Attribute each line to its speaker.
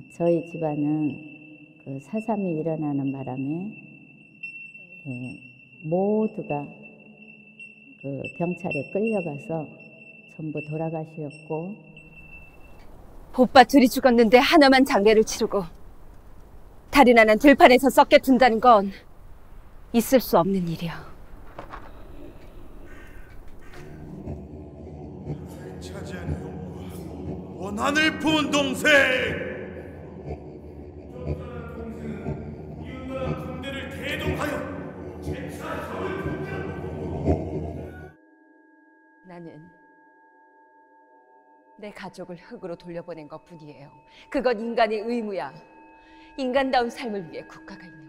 Speaker 1: 음, 저희 집안은 그 사삼이 일어나는 바람에 예, 모두가 그 경찰에 끌려가서 전부 돌아가셨고
Speaker 2: 오빠 둘이 죽었는데 하나만 장례를 치르고 다른 하나는 들판에서 썩게 둔다는 건 있을 수 없는 일이야.
Speaker 3: 차지하는 용과 원한을 푼 동생
Speaker 2: 나는 내 가족을 흙으로 돌려보낸 것 뿐이에요. 그건 인간의 의무야. 인간다운 삶을 위해 국가가 있는.